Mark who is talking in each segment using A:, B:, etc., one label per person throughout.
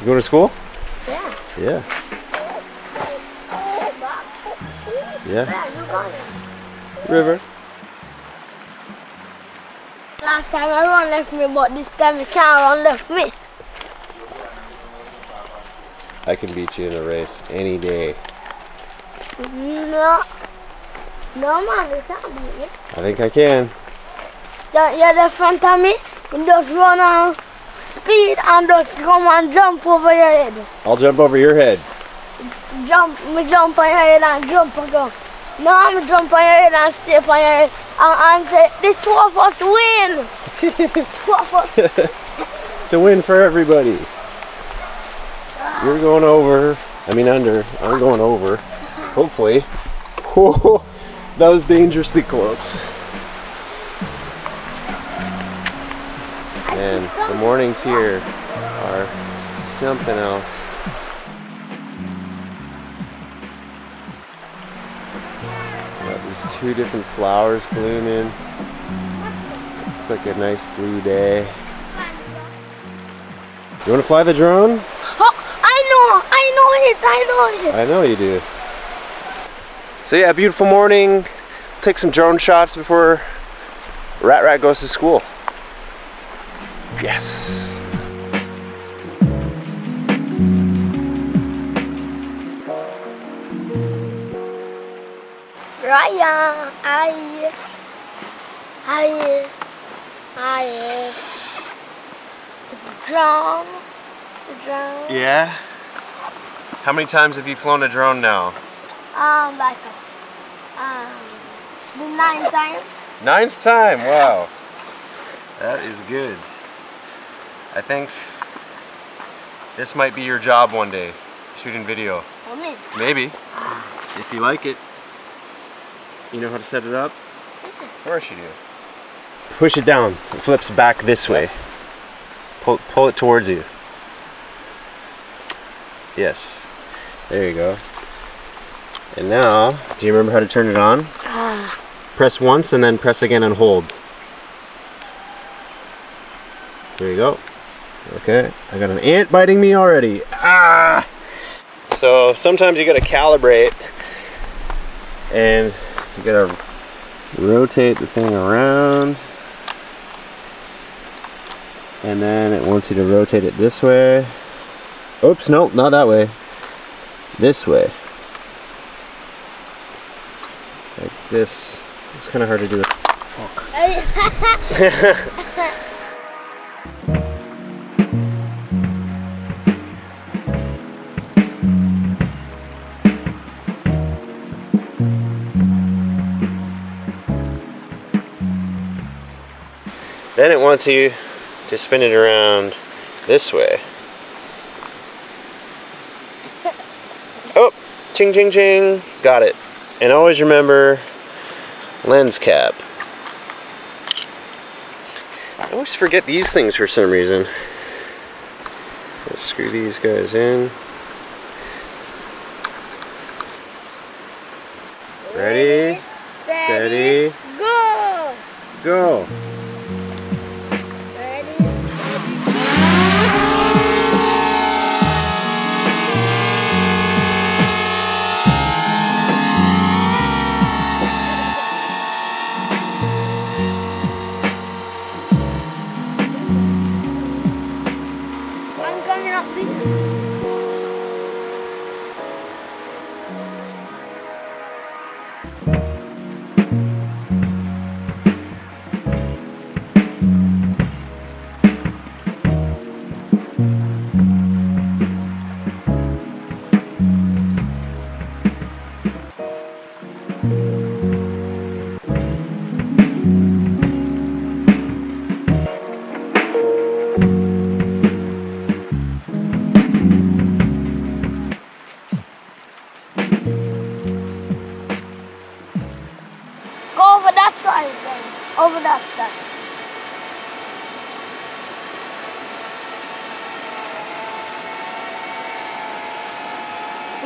A: You going to school?
B: Yeah.
A: Yeah. Yeah.
B: Where you going?
A: River.
B: Last time everyone left me, but this time can't run left me.
A: I can beat you in a race any day.
B: No. No man, you can't beat me.
A: I think I can.
B: You're, you're the front of me, you just run on speed and just come and jump over your head.
A: I'll jump over your head.
B: Jump, me jump on your head and jump again. No, I'm jump on your head and stay up on your head and, and say, the two of us win. two of us.
A: It's a win for everybody. Ah. You're going over. I mean under. I'm going over. Hopefully. Whoa, that was dangerously close. And the mornings here are something else. Got these two different flowers blooming. Looks like a nice blue day. You want to fly the drone?
B: Oh, I know, I know it, I know it.
A: I know you do. So yeah, beautiful morning. Take some drone shots before Rat Rat goes to school. Yes.
B: Ryan, I, I, I, drown, drown.
A: Yeah. How many times have you flown a drone now?
B: Um, like um, the ninth time.
A: Ninth time. Wow. That is good. I think this might be your job one day, shooting video.
B: For me.
A: Maybe. If you like it. You know how to set it up? Of course you do. Push it down. It flips back this way. Pull, pull it towards you. Yes. There you go. And now, do you remember how to turn it on?
B: Ah,
A: Press once and then press again and hold. There you go. Okay, I got an ant biting me already. Ah! So sometimes you gotta calibrate and you gotta rotate the thing around. And then it wants you to rotate it this way. Oops, nope, not that way. This way. Like this. It's kind of hard to do. Then it wants you to spin it around this way. Oh, ching ching ching. Got it. And always remember lens cap. I always forget these things for some reason. Let's screw these guys in. Ready? Steady.
B: Go.
A: Go.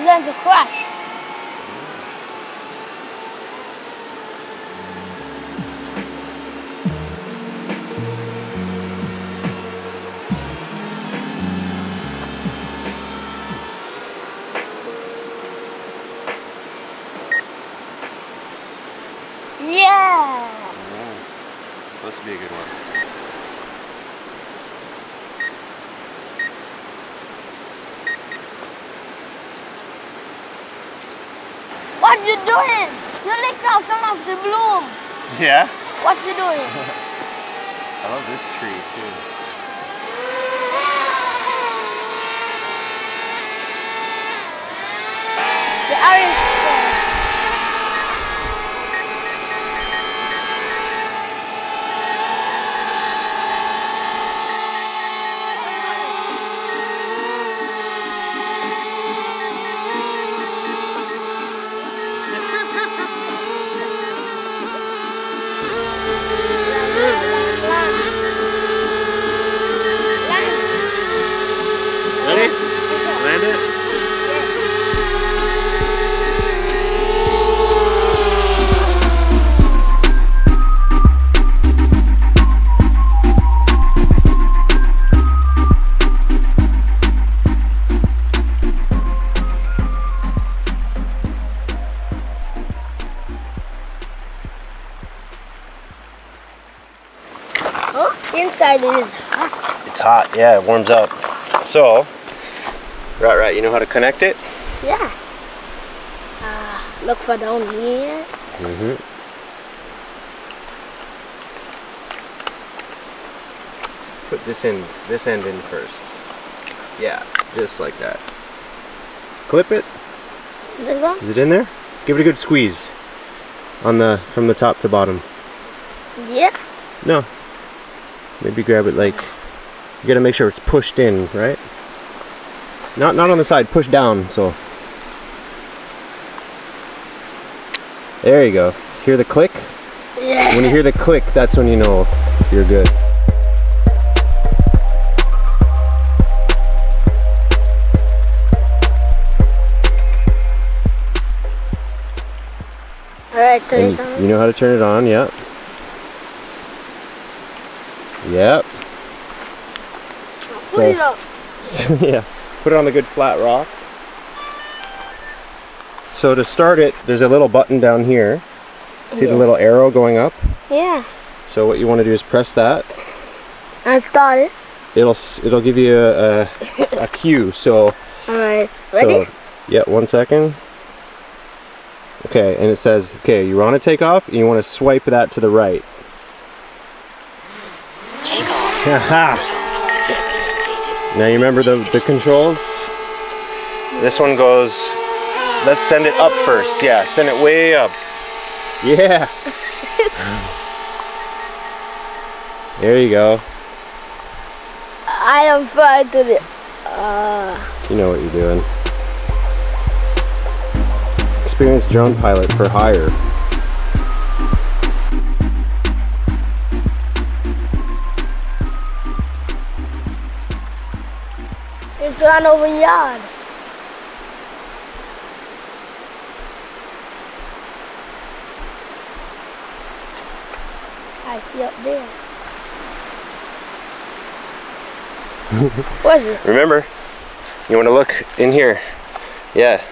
B: learn to crush. Yeah! this would be a good one. What you doing? You licked off some of the bloom.
A: Yeah?
B: What you doing?
A: I love this tree too.
B: Inside is
A: It's hot. Yeah, it warms up. So, right, right. You know how to connect it?
B: yeah. Uh, look for down here.
A: Mm-hmm. Put this in, this end in first. Yeah, just like that. Clip it.
B: This one?
A: Is it in there? Give it a good squeeze. On the from the top to bottom.
B: Yeah.
A: No. Maybe grab it like you gotta make sure it's pushed in, right? Not not on the side, push down, so. There you go. Just hear the click?
B: Yeah.
A: When you hear the click, that's when you know you're good.
B: Alright, turn
A: And
B: it on.
A: you know how to turn it on, yep. Yep.
B: Put
A: so- yeah, put it on the good flat rock. So to start it, there's a little button down here. See the little arrow going up?
B: Yeah.
A: So what you want to do is press that.
B: I started.
A: it. It'll it'll give you a, a, a cue. So
B: Alright. Ready?
A: so yeah, one second. Okay, and it says, okay, you want to take off, and you want to swipe that to the right.
C: Take off.
A: Haha.
C: Disconnected.
A: Now you remember the, the controls? This one goes, let's send it up first. Yeah, send it way up. Yeah. there you go.
B: I am fine to the. Uh,
A: You know what you're doing. Experienced drone pilot for hire.
B: Run over yard. I see up there. What's it?
A: Remember, you want to look in here. Yeah.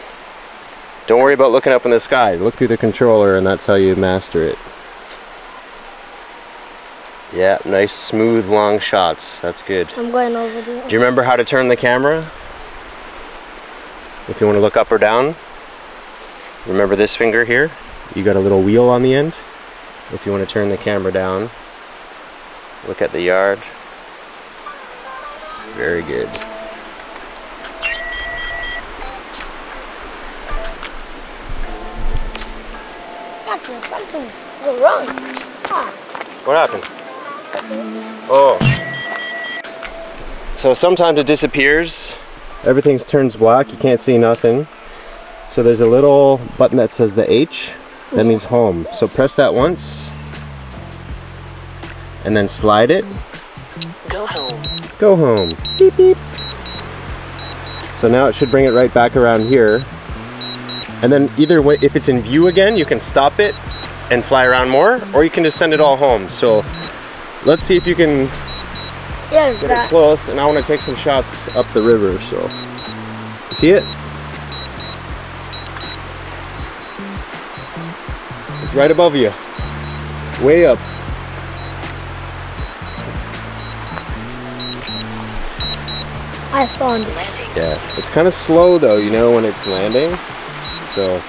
A: Don't worry about looking up in the sky. Look through the controller and that's how you master it. Yeah, nice smooth long shots. That's good.
B: I'm going over there.
A: Do you remember how to turn the camera? If you want to look up or down, remember this finger here? You got a little wheel on the end. If you want to turn the camera down, look at the yard. Very good.
B: Something, something go wrong. Ah,
A: What happened? Oh. So sometimes it disappears. Everything turns black. You can't see nothing. So there's a little button that says the H. That means home. So press that once. And then slide it.
C: Go home.
A: Go home. Beep beep. So now it should bring it right back around here. And then either way, if it's in view again, you can stop it and fly around more, or you can just send it all home. So let's see if you can
B: yes,
A: get it close and I want to take some shots up the river so. See it? It's right above you. Way up.
B: I found it.
A: Yeah it's kind of slow though you know when it's landing so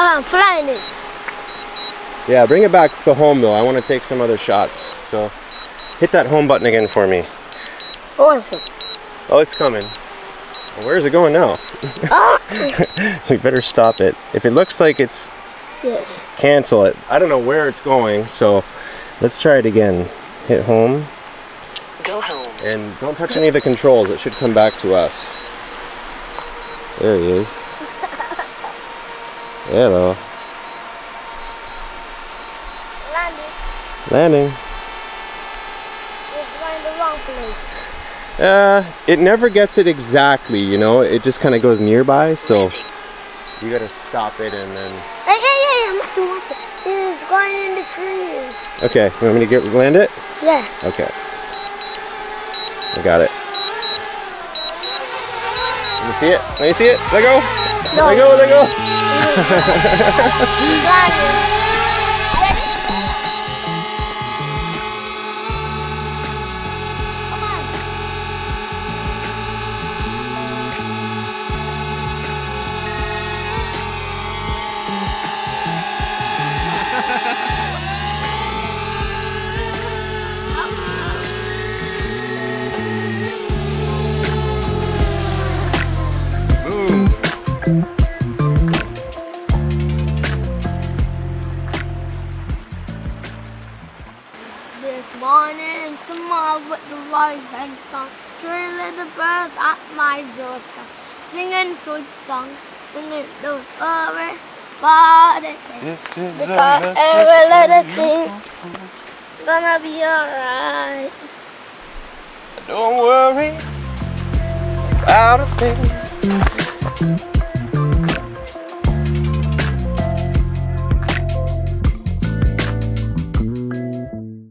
B: I'm flying it.
A: Yeah, bring it back to home though. I want to take some other shots. So hit that home button again for me.
B: Awesome.
A: Oh, it's coming. Well, where's it going now?
B: Ah,
A: we better stop it. If it looks like it's
B: yes.
A: cancel it. I don't know where it's going, so let's try it again. Hit home
C: Go home.
A: and don't touch any of the controls. It should come back to us. There he is. Hello.
B: Landed.
A: Landing.
B: It's going the wrong place.
A: Uh, it never gets it exactly, you know. It just kind of goes nearby, so
C: Landing.
A: you gotta stop it and then.
B: Hey, hey, hey, I'm not doing it. It's going in the trees.
A: Okay, you want me to get land it?
B: Yeah.
A: Okay. I got it. Let me see it. Let me see it. Let go.
B: No.
A: Let go. Let go.
B: singing sweet song, singing don't worry about it,
A: This is
B: because every little thing gonna be alright.
A: Don't worry about a thing.